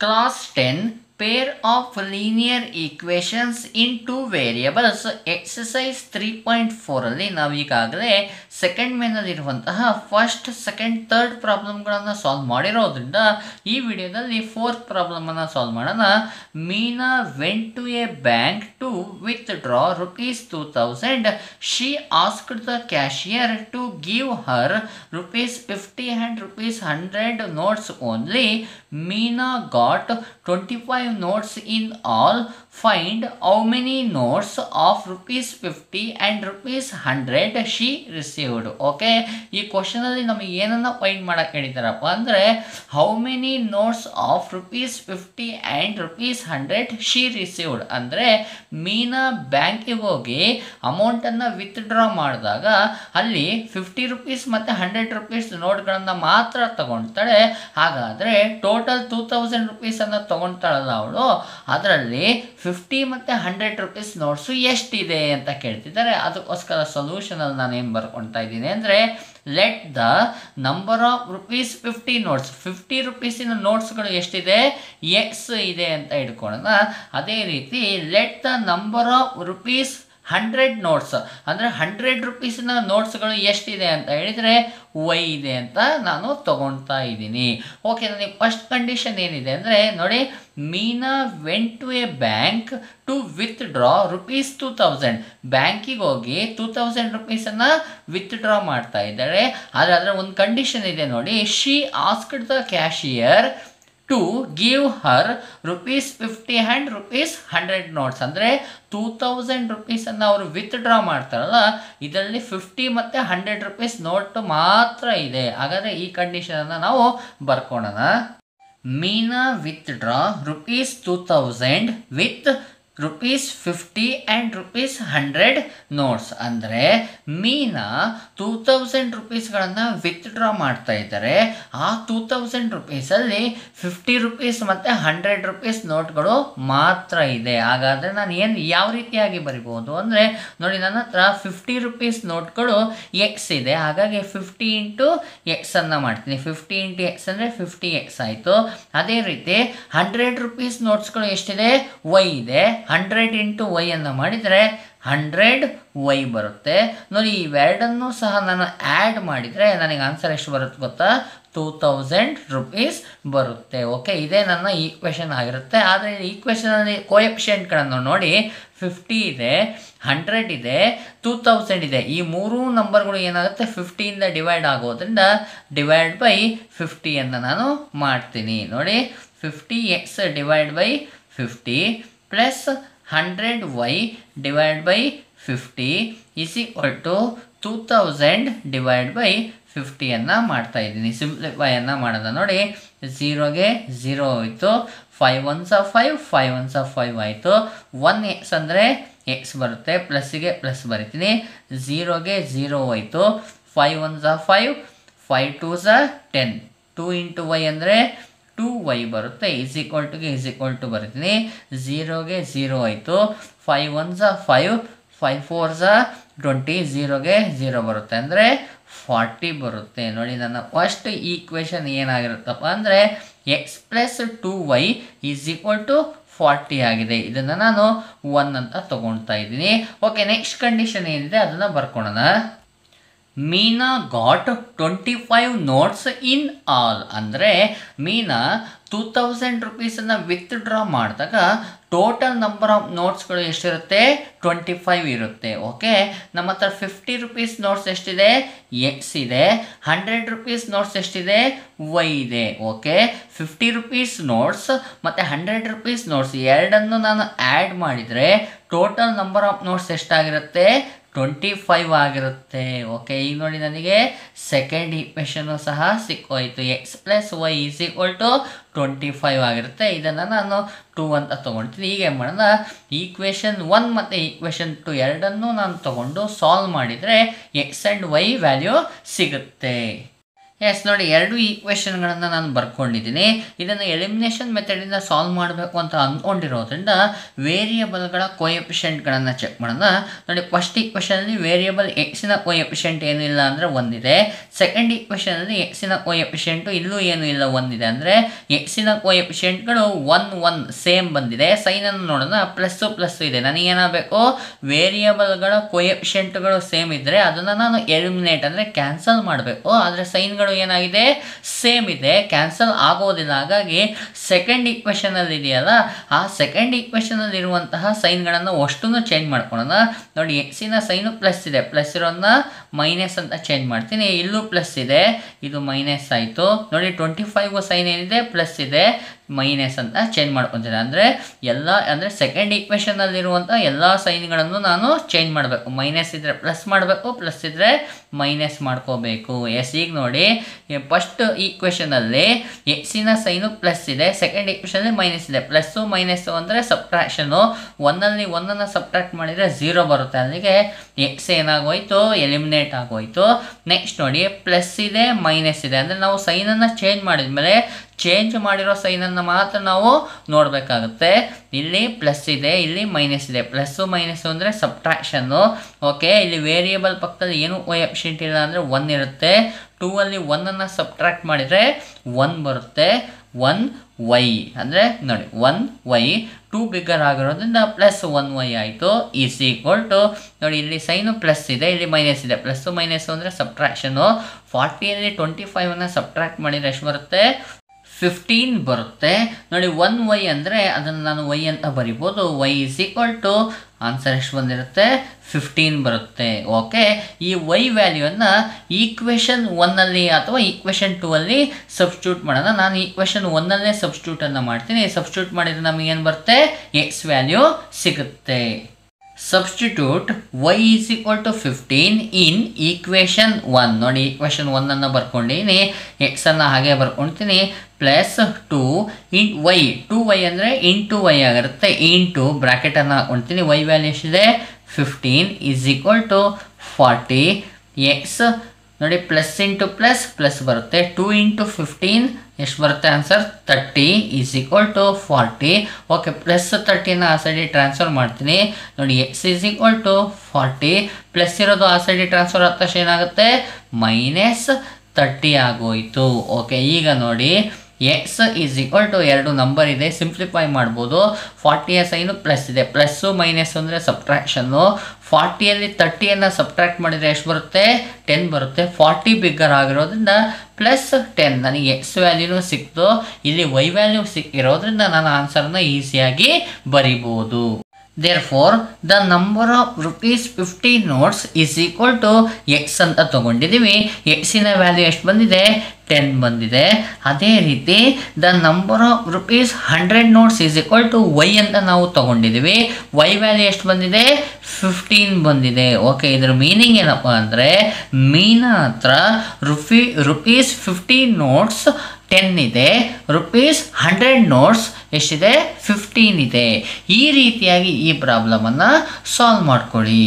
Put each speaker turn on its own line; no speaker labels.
Class 10 Pair of linear equations in two variables. Exercise three point ಫೋರಲ್ಲಿ ನಾವೀಗಾಗಲೇ second ಮೇನಲ್ಲಿರುವಂತಹ first second third ಪ್ರಾಬ್ಲಮ್ಗಳನ್ನು solve ಮಾಡಿರೋದ್ರಿಂದ ಈ ವಿಡಿಯೋದಲ್ಲಿ ಫೋರ್ತ್ ಪ್ರಾಬ್ಲಮನ್ನು ಸಾಲ್ವ್ ಮಾಡೋಣ. Meena went to a bank to withdraw rupees two thousand she asked the cashier to give her rupees fifty and rupees hundred notes only Meena got twenty five notes in all, find how many notes of rupees 50 and rupees 100 she received okay ಈ ಕ್ವಶನಲ್ಲಿ ನಮಗೆ ಏನನ್ನು find ಮಾಡಕ್ ಹೇಳಿದಾರಪ್ಪ ಅಂದರೆ how many notes of rupees fifty and rupees hundred she received ಅಂದರೆ, ಮೀನಾ ಬ್ಯಾಂಕಿಗೆ ಹೋಗಿ ಅಮೌಂಟನ್ನು ವಿತ್ಡ್ರಾ ಮಾಡಿದಾಗ, ಅಲ್ಲಿ ಫಿಫ್ಟಿ ರುಪೀಸ್ ಮತ್ತು ಹಂಡ್ರೆಡ್ ರುಪೀಸ್ ನೋಟ್ಗಳನ್ನು ಮಾತ್ರ ತಗೊಳ್ತಾಳೆ ಹಾಗಾದರೆ ಟೋಟಲ್ ಟೂ ತೌಸಂಡ್ ರುಪೀಸನ್ನು ತಗೊಳ್ತಾಳಲ್ಲ ಅವಳು, ಅದರಲ್ಲಿ ಫಿಫ್ಟಿ ಮತ್ತು ಹಂಡ್ರೆಡ್ ರುಪೀಸ್ ನೋಟ್ಸು ಎಷ್ಟಿದೆ ಅಂತ ಕೇಳ್ತಿದ್ದಾರೆ. ಅದಕ್ಕೋಸ್ಕರ ಸೊಲ್ಯೂಷನಲ್ಲಿ ನಾನು ಏನು ಬರ್ಕೊಳ್ತಾ ಇದ್ದೀನಿ ಅಂದರೆ let the number of rupees fifty notes fifty ರುಪೀಸಿನ ನೋಟ್ಸ್ಗಳು ಎಷ್ಟಿದೆ? ಎಕ್ಸ್ ಇದೆ ಅಂತ ಇಟ್ಕೊಳ್ಳೋಣ. ಅದೇ ರೀತಿ let the number of rupees hundred notes ಅಂದರೆ ಹಂಡ್ರೆಡ್ ರುಪೀಸಿನ ನೋಟ್ಸ್ಗಳು ಎಷ್ಟಿದೆ ಅಂತ ಹೇಳಿದರೆ ವೈ ಇದೆ ಅಂತ ನಾನು ತಗೊಳ್ತಾ ಇದ್ದೀನಿ. ಓಕೆ ನನಗೆ ಫಸ್ಟ್ ಕಂಡೀಷನ್ ಏನಿದೆ ಅಂದರೆ ನೋಡಿ, Meena went to a bank to withdraw rupees two thousand ಬ್ಯಾಂಕಿಗೆ ಹೋಗಿ ಟೂ ತೌಸಂಡ್ ರುಪೀಸನ್ನು ವಿತ್ ಡ್ರಾ ಮಾಡ್ತಾ ಇದ್ದಾರೆ ಆದರೆ ಅದರ ಒಂದು ಕಂಡೀಷನ್ ಇದೆ ನೋಡಿ she asked the cashier to give her rupees fifty and rupees hundred notes ಅಂದರೆ ಟೂ ತೌಸಂಡ್ ರುಪೀಸನ್ನು ಅವರು ವಿತ್ಡ್ರಾ ಮಾಡ್ತಾರಲ್ಲ, ಇದರಲ್ಲಿ ಫಿಫ್ಟಿ ಮತ್ತು ಹಂಡ್ರೆಡ್ ರುಪೀಸ್ ನೋಟ್ ಮಾತ್ರ ಇದೆ. ಹಾಗಾದರೆ ಈ ಕಂಡೀಷನನ್ನು ನಾವು ಬರ್ಕೊಳ್ಳೋಣ Meena withdraw rupees two thousand with rupees fifty and rupees hundred notes ಅಂದರೆ ಮೀನಾ ಟೂ ತೌಸಂಡ್ ರುಪೀಸ್ಗಳನ್ನು ವಿತ್ಡ್ರಾ ಮಾಡ್ತಾ ಇದ್ದಾರೆ. ಆ ಟೂ ತೌಸಂಡ್ ರುಪೀಸಲ್ಲಿ ಫಿಫ್ಟಿ ರುಪೀಸ್ ಮತ್ತು ಹಂಡ್ರೆಡ್ ರುಪೀಸ್ ನೋಟ್ಗಳು ಮಾತ್ರ ಇದೆ. ಹಾಗಾದರೆ ನಾನು ಏನು ಯಾವ ರೀತಿಯಾಗಿ ಬರಿಬೋದು ಅಂದರೆ ನೋಡಿ, ನನ್ನ ಹತ್ರ ಫಿಫ್ಟಿ ರುಪೀಸ್ ನೋಟ್ಗಳು ಎಕ್ಸ್ ಇದೆ. ಹಾಗಾಗಿ ಫಿಫ್ಟಿ ಇಂಟು ಎಕ್ಸನ್ನು ಮಾಡ್ತೀನಿ. ಫಿಫ್ಟಿ ಇಂಟು ಎಕ್ಸ್ ಅಂದರೆ ಫಿಫ್ಟಿ ಎಕ್ಸ್ ಆಯಿತು. ಅದೇ ರೀತಿ ಹಂಡ್ರೆಡ್ ರುಪೀಸ್ ನೋಟ್ಸ್ಗಳು ಎಷ್ಟಿದೆ? ವೈ ಇದೆ. ಹಂಡ್ರೆಡ್ ಇಂಟು ವೈಯನ್ನು ಮಾಡಿದರೆ ಹಂಡ್ರೆಡ್ ವೈ ಬರುತ್ತೆ. ನೋಡಿ, ಇವೆರಡನ್ನೂ ಸಹ ನಾನು ಆ್ಯಡ್ ಮಾಡಿದರೆ ನನಗೆ ಆನ್ಸರ್ ಎಷ್ಟು ಬರುತ್ತೆ ಗೊತ್ತಾ? ಟೂ ತೌಸಂಡ್ ರುಪೀಸ್ ಬರುತ್ತೆ. ಓಕೆ ಇದೇ ನನ್ನ ಈಕ್ವೇಷನ್ ಆಗಿರುತ್ತೆ. ಆದರೆ ಈಕ್ವೇಷನಲ್ಲಿ ಕೋಎಫಿಷಿಯೆಂಟ್ಗಳನ್ನು ನೋಡಿ ಫಿಫ್ಟಿ ಇದೆ ಹಂಡ್ರೆಡ್ ಇದೆ ಟೂ ತೌಸಂಡ್ ಇದೆ. ಈ ಮೂರೂ ನಂಬರ್ಗಳು ಏನಾಗುತ್ತೆ? ಫಿಫ್ಟಿಯಿಂದ ಡಿವೈಡ್ ಆಗೋದ್ರಿಂದ ಡಿವೈಡ್ ಬೈ ಫಿಫ್ಟಿಯನ್ನು ನಾನು ಮಾಡ್ತೀನಿ. ನೋಡಿ fifty X divide by fifty plus hundred Y divide by fifty is equal to two thousand divide by ಫಿಫ್ಟಿಯನ್ನು ಮಾಡ್ತಾ ಇದ್ದೀನಿ. ಸಿಂಪ್ಲಿಫೈಯನ್ನು ಮಾಡೋದ ನೋಡಿ. ಝೀರೋಗೆ ಝೀರೋ ಹೋಯಿತು. Five ones five five ones five ಆಯಿತು. ಒನ್ ಎಕ್ಸ್ ಅಂದರೆ ಎಕ್ಸ್ ಬರುತ್ತೆ. ಪ್ಲಸ್ಸಿಗೆ ಪ್ಲಸ್ ಬರಿತೀನಿ. ಝೀರೋಗೆ ಝೀರೋ ಹೋಯಿತು. Five one ಝ five five two ಸ ಟೆನ್ ಟೂ ಇಂಟು ವೈ ಅಂದರೆ ಟೂ ವೈ ಬರುತ್ತೆ ಈಸ್ ಈಕ್ವಲ್ ಟುಗೆ ಈಸ್ ಈಕ್ವಲ್ ಟು ಬರ್ತೀನಿ. ಝೀರೋಗೆ ಝೀರೋ ಆಯಿತು. Five one ಝ five five four ಝ twenty ಝೀರೋಗೆ ಝೀರೋ ಬರುತ್ತೆ. ಅಂದರೆ ಫಾರ್ಟಿ ಬರುತ್ತೆ. ನೋಡಿ ನನ್ನ ಫಸ್ಟ್ ಈಕ್ವೇಷನ್ ಏನಾಗಿರುತ್ತಪ್ಪ ಅಂದರೆ X plus two Y is equal to forty ಆಗಿದೆ. ಇದನ್ನು ನಾನು ಒನ್ ಅಂತ ತೊಗೊಳ್ತಾ ಇದ್ದೀನಿ. ಓಕೆ ನೆಕ್ಸ್ಟ್ ಕಂಡೀಷನ್ ಏನಿದೆ, ಅದನ್ನು ಬರ್ಕೊಳ್ಳೋಣ Meena got twenty five notes in all ಅಂದರೆ ಮೀನಾ ಟೂ ತೌಸಂಡ್ ರುಪೀಸನ್ನು ವಿತ್ ಡ್ರಾ ಮಾಡಿದಾಗ ಟೋಟಲ್ ನಂಬರ್ ಆಫ್ ನೋಟ್ಸ್ಗಳು ಎಷ್ಟಿರುತ್ತೆ? ಟ್ವೆಂಟಿ ಫೈವ್ ಇರುತ್ತೆ. ಓಕೆ ನಮ್ಮ ಹತ್ರ ಫಿಫ್ಟಿ ರುಪೀಸ್ ನೋಟ್ಸ್ ಎಷ್ಟಿದೆ? ಎಕ್ಸ್ ಇದೆ. ಹಂಡ್ರೆಡ್ ರುಪೀಸ್ ನೋಟ್ಸ್ ಎಷ್ಟಿದೆ? ವೈ ಇದೆ. ಓಕೆ ಫಿಫ್ಟಿ ರುಪೀಸ್ ನೋಟ್ಸ್ ಮತ್ತು ಹಂಡ್ರೆಡ್ ರುಪೀಸ್ ನೋಟ್ಸ್ ಎರಡನ್ನು ನಾನು ಆ್ಯಡ್ ಮಾಡಿದರೆ ಟೋಟಲ್ ನಂಬರ್ ಆಫ್ ನೋಟ್ಸ್ ಎಷ್ಟಾಗಿರುತ್ತೆ? ಟ್ವೆಂಟಿ ಫೈವ್ ಆಗಿರುತ್ತೆ. ಓಕೆ ಈಗ ನೋಡಿ ನನಗೆ ಸೆಕೆಂಡ್ ಇಕ್ವೇಷನು ಸಹ ಸಿಕ್ಕೋಯ್ತು. X plus Y is equal to twenty five ಆಗಿರುತ್ತೆ. ಇದನ್ನು ನಾನು ಟೂ ಅಂತ ತೊಗೊಳ್ತೀನಿ ಈಗ ಏನು ಮಾಡೋಣ? ಈಕ್ವೇಷನ್ ಒನ್ ಮತ್ತು ಈಕ್ವೇಷನ್ ಟು ಎರಡನ್ನೂ ನಾನು ತೊಗೊಂಡು ಸಾಲ್ವ್ ಮಾಡಿದರೆ ಎಕ್ಸ್ ಆ್ಯಂಡ್ ವೈ ವ್ಯಾಲ್ಯೂ ಸಿಗುತ್ತೆ. ಎಸ್ ನೋಡಿ, ಎರಡು ಈಕ್ವೇಷನ್ಗಳನ್ನು ನಾನು ಬರ್ಕೊಂಡಿದ್ದೀನಿ. ಇದನ್ನು ಎಲಿಮಿನೇಷನ್ ಮೆಥಡಿಂದ ಸಾಲ್ವ್ ಮಾಡಬೇಕು ಅಂತ ಅಂದ್ಕೊಂಡಿರೋದ್ರಿಂದ ವೇರಿಯಬಲ್ಗಳ ಕೋಎಫಿಷಿಯೆಂಟ್ಗಳನ್ನು ಚೆಕ್ ಮಾಡೋಣ. ನೋಡಿ ಫಸ್ಟ್ ಈಕ್ವೇಷನಲ್ಲಿ ವೇರಿಯಬಲ್ ಎಕ್ಸಿನ ಕೋಎಫಿಷಿಯೆಂಟ್ ಏನೂ ಇಲ್ಲ ಅಂದರೆ ಒಂದಿದೆ. ಸೆಕೆಂಡ್ ಈಕ್ವೇಷನಲ್ಲಿ ಎಕ್ಸಿನ ಕೋಎಫಿಷಿಯೆಂಟು ಇಲ್ಲೂ ಏನೂ ಇಲ್ಲ, ಒಂದಿದೆ ಅಂದರೆ ಎಕ್ಸಿನ ಕೋಎಫಿಷಿಯೆಂಟ್ಗಳು ಒನ್ ಒನ್ ಸೇಮ್ ಬಂದಿದೆ. ಸೈನನ್ನು ನೋಡೋಣ. ಪ್ಲಸ್ಸು ಪ್ಲಸ್ಸು ಇದೆ. ನನಗೇನಾಗಬೇಕು ವೇರಿಯಬಲ್ಗಳ ಕೋಎಫಿಷಿಯೆಂಟ್ಗಳು ಸೇಮ್ ಇದ್ದರೆ ಅದನ್ನು ನಾನು ಎಲಿಮಿನೇಟ್ ಅಂದರೆ ಕ್ಯಾನ್ಸಲ್ ಮಾಡಬೇಕು. ಆದರೆ ಸೈನ್ಗಳು ಏನಾಗಿದೆ? ಸೇಮ್ ಇದೆ. ಕ್ಯಾನ್ಸಲ್ ಆಗೋದಿಲ್ಲ. ಹಾಗಾಗಿ ಸೆಕೆಂಡ್ ಈಕ್ವೇಷನಲ್ಲಿ ಇದೆಯಲ್ಲ, ಆ ಸೆಕೆಂಡ್ ಈಕ್ವೇಷನಲ್ಲಿ ಇರುವಂತಹ ಸೈನ್ಗಳನ್ನು ಅಷ್ಟನ್ನು ಚೇಂಜ್ ಮಾಡ್ಕೊಳ್ಳೋಣ. ನೋಡಿ ಎಕ್ಸಿನ ಸೈನು ಪ್ಲಸ್ ಇದೆ. ಪ್ಲಸ್ ಇರೋದನ್ನ ಮೈನಸ್ ಅಂತ ಚೇಂಜ್ ಮಾಡ್ತೀನಿ. ಇಲ್ಲೂ ಪ್ಲಸ್ ಇದೆ. ಇದು ಮೈನಸ್ ಆಯಿತು. ನೋಡಿ ಟ್ವೆಂಟಿ ಫೈವ್ ಸೈನ್ ಏನಿದೆ? ಪ್ಲಸ್ ಇದೆ. ಮೈನಸ್ ಅಂತ ಚೇಂಜ್ ಮಾಡ್ಕೊತೀನಿ. ಅಂದರೆ ಎಲ್ಲ, ಅಂದರೆ ಸೆಕೆಂಡ್ ಈಕ್ವೇಷನಲ್ಲಿರುವಂಥ ಎಲ್ಲ ಸೈನ್ಗಳನ್ನು ನಾನು ಚೇಂಜ್ ಮಾಡಬೇಕು. ಮೈನಸ್ ಇದ್ದರೆ ಪ್ಲಸ್ ಮಾಡಬೇಕು ಪ್ಲಸ್ ಇದ್ದರೆ ಮೈನಸ್ ಮಾಡ್ಕೋಬೇಕು. ಎಸ್ ಈಗ ನೋಡಿ ಫಸ್ಟ್ ಈಕ್ವೇಷನಲ್ಲಿ ಎಕ್ಸಿನ ಸೈನು ಪ್ಲಸ್ ಇದೆ ಸೆಕೆಂಡ್ ಈಕ್ವೇಷನಲ್ಲಿ ಮೈನಸ್ ಇದೆ. ಪ್ಲಸ್ಸು ಮೈನಸ್ಸು ಅಂದರೆ ಸಬ್ಟ್ರಾಕ್ಷನು ಒಂದಲ್ಲಿ ಒಂದನ್ನು ಸಬ್ಟ್ರಾಕ್ಟ್ ಮಾಡಿದರೆ ಝೀರೋ ಬರುತ್ತೆ. ಅಲ್ಲಿಗೆ ಎಕ್ಸ್ ಏನಾಗೋಯ್ತು? ಎಲಿಮಿನೇಟ್ ಆಗೋಯ್ತು. ನೆಕ್ಸ್ಟ್ ನೋಡಿ ಪ್ಲಸ್ ಇದೆ ಮೈನಸ್ ಇದೆ. ಅಂದರೆ ನಾವು ಸೈನನ್ನು ಚೇಂಜ್ ಮಾಡಿದ್ಮೇಲೆ ಚೇಂಜ್ ಮಾಡಿರೋ ಸೈನನ್ನು ಮಾತ್ರ ನಾವು ನೋಡಬೇಕಾಗುತ್ತೆ. ಇಲ್ಲಿ ಪ್ಲಸ್ ಇದೆ, ಇಲ್ಲಿ ಮೈನಸ್ ಇದೆ. ಪ್ಲಸ್ಸು ಮೈನಸ್ಸು ಅಂದರೆ ಸಬ್ಟ್ರಾಕ್ಷನ್ನು ಓಕೆ ಇಲ್ಲಿ ವೇರಿಯಬಲ್ ಪಕ್ಕದಲ್ಲಿ ಏನು ಕೋಎಫಿಷಿಯಂಟ್ ಇಲ್ಲ ಅಂದರೆ ಒನ್ ಇರುತ್ತೆ. ಟೂ ಅಲ್ಲಿ ಒನ್ನನ್ನು ಸಬ್ಟ್ರಾಕ್ಟ್ ಮಾಡಿದರೆ ಒನ್ ಬರುತ್ತೆ. ಒನ್ ವೈ ಅಂದರೆ ನೋಡಿ ಒನ್ ವೈ ಟೂ ಬಿಗ್ಗರ್ ಆಗಿರೋದ್ರಿಂದ ಪ್ಲಸ್ ಒನ್ ವೈ ಆಯಿತು. ಈಸ್ ಈಕ್ವಲ್ ಟು ನೋಡಿ, ಇಲ್ಲಿ ಸೈನು ಪ್ಲಸ್ ಇದೆ, ಇಲ್ಲಿ ಮೈನಸ್ ಇದೆ. ಪ್ಲಸ್ಸು ಮೈನಸ್ಸು ಅಂದರೆ ಸಬ್ಟ್ರಾಕ್ಷನು ಫಾರ್ಟಿಯಲ್ಲಿ ಟ್ವೆಂಟಿ ಫೈವನ್ನು ಸಬ್ಟ್ರಾಕ್ಟ್ ಮಾಡಿದರೆ ಎಷ್ಟು ಬರುತ್ತೆ? ಫಿಫ್ಟೀನ್ ಬರುತ್ತೆ. ನೋಡಿ ಒನ್ ವೈ ಅಂದರೆ ಅದನ್ನು ನಾನು ವೈ ಅಂತ ಬರಿಬೋದು. Y is equal to answer ಎಷ್ಟು ಬಂದಿರುತ್ತೆ? ಫಿಫ್ಟೀನ್ ಬರುತ್ತೆ. ಓಕೆ ಈ ವೈ ವ್ಯಾಲ್ಯೂವನ್ನು ಈಕ್ವೇಷನ್ ಒನ್ನಲ್ಲಿ ಅಥವಾ ಈಕ್ವೇಷನ್ ಟೂ ಅಲ್ಲಿ ಸಬ್ಸ್ಟ್ಯೂಟ್ ಮಾಡೋಣ. ನಾನು ಈಕ್ವೇಷನ್ ಒನ್ನಲ್ಲೇ ಸಬ್ಸ್ಟ್ಯೂಟನ್ನು ಮಾಡ್ತೀನಿ. ಸಬ್ಸ್ಟ್ಯೂಟ್ ಮಾಡಿದರೆ ನಮಗೇನು ಬರುತ್ತೆ? ಎಕ್ಸ್ ವ್ಯಾಲ್ಯೂ ಸಿಗುತ್ತೆ. Substitute Y is equal to fifteen in equation one ನೋಡಿ ಈಕ್ವೇಷನ್ ಒನ್ನನ್ನು ಬರ್ಕೊಂಡಿನಿ ಎಕ್ಸನ್ನು ಹಾಗೆ ಬರ್ಕೊಳ್ತೀನಿ plus two in Y two Y ಅಂದರೆ ಇಂಟು ವೈ ಆಗಿರುತ್ತೆ. ಇಂಟು ಬ್ರ್ಯಾಕೆಟನ್ನು ಹಾಕ್ಕೊಳ್ತೀನಿ ವೈ ವ್ಯಾಲ್ಯೂ ಎಷ್ಟಿದೆ? Fifteen is equal to forty X ನೋಡಿ ಪ್ಲಸ್ ಇಂಟು ಪ್ಲಸ್ ಪ್ಲಸ್ ಬರುತ್ತೆ. ಟು ಇಂಟು ಫಿಫ್ಟೀನ್ ಎಷ್ಟು ಬರುತ್ತೆ answer thirty is equal to forty okay plus ತರ್ಟಿನ ಆ ಸೈಡಿಗೆ ಟ್ರಾನ್ಸ್ಫರ್ ಮಾಡ್ತೀನಿ. ನೋಡಿ X is equal to forty plus ಇರೋದು ಆ ಸೈಡಿಗೆ ಟ್ರಾನ್ಸ್ಫರ್ ಆದ ತಕ್ಷಣ ಏನಾಗುತ್ತೆ? ಮೈನಸ್ ತರ್ಟಿ ಆಗೋಯಿತು. ಓಕೆ ಈಗ ನೋಡಿ. ಎಕ್ಸ್ ಈಸ್ ಈಕ್ವಲ್ ಟು ಎರಡು ನಂಬರ್ ಇದೆ. ಸಿಂಪ್ಲಿಫೈ ಮಾಡ್ಬೋದು. ಫಾರ್ಟಿಯ ಸೈನು ಪ್ಲಸ್ ಇದೆ. ಪ್ಲಸ್ಸು ಮೈನಸ್ ಅಂದರೆ ಸಬ್ಟ್ರಾಕ್ಷನ್ನು ಫಾರ್ಟಿಯಲ್ಲಿ ತರ್ಟಿಯನ್ನು ಸಬ್ಟ್ರಾಕ್ಟ್ ಮಾಡಿದರೆ ಎಷ್ಟು ಬರುತ್ತೆ? ಟೆನ್ ಬರುತ್ತೆ. ಫಾರ್ಟಿ ಬಿಗ್ಗರ್ ಆಗಿರೋದ್ರಿಂದ ಪ್ಲಸ್ ಟೆನ್ ನನಗೆ ಎಕ್ಸ್ ವ್ಯಾಲ್ಯೂನೂ ಸಿಕ್ತು. ಇಲ್ಲಿ ವೈ ವ್ಯಾಲ್ಯೂ ಸಿಕ್ಕಿರೋದ್ರಿಂದ ನಾನು ಆನ್ಸರ್ನ ಈಸಿಯಾಗಿ ಬರಿಬೋದು. There four the number of rupees fifty notes is to to x ಅಂತ ತೊಗೊಂಡಿದ್ದೀವಿ ಎಕ್ಸಿನ ವ್ಯಾಲ್ಯೂ ಎಷ್ಟು ಬಂದಿದೆ? ಟೆನ್ ಬಂದಿದೆ. ಅದೇ ರೀತಿ the number of rupees hundred notes is equal to y ಅಂತ ನಾವು ತೊಗೊಂಡಿದ್ದೀವಿ. ವೈ ವ್ಯಾಲ್ಯೂ ಎಷ್ಟು ಬಂದಿದೆ? ಫಿಫ್ಟೀನ್ ಬಂದಿದೆ. ಓಕೆ ಇದರ ಮೀನಿಂಗ್ ಏನಪ್ಪ ಅಂದರೆ, ಮೀನ ಹತ್ರ rupee rupees fifteen notes ten ಇದೆ. ರುಪೀಸ್ ಹಂಡ್ರೆಡ್ ನೋಟ್ಸ್ ಎಷ್ಟಿದೆ? ಫಿಫ್ಟೀನ್ ಇದೆ. ಈ ರೀತಿಯಾಗಿ ಈ ಪ್ರಾಬ್ಲಮನ್ನು ಸಾಲ್ವ್ ಮಾಡ್ಕೊಳ್ಳಿ.